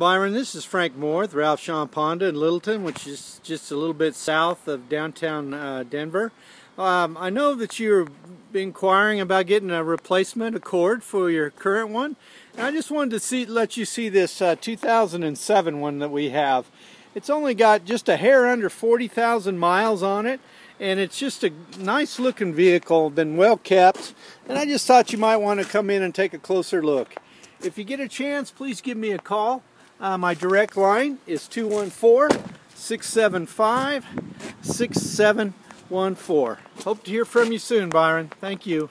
Byron, this is Frank Moore with Ralph Schomp Honda in Littleton, which is just a little bit south of downtown uh, Denver. Um, I know that you're inquiring about getting a replacement Accord for your current one. And I just wanted to see, let you see this uh, 2007 one that we have. It's only got just a hair under 40,000 miles on it and it's just a nice looking vehicle, been well kept, and I just thought you might want to come in and take a closer look. If you get a chance, please give me a call. Uh, my direct line is 214-675-6714. Hope to hear from you soon, Byron. Thank you.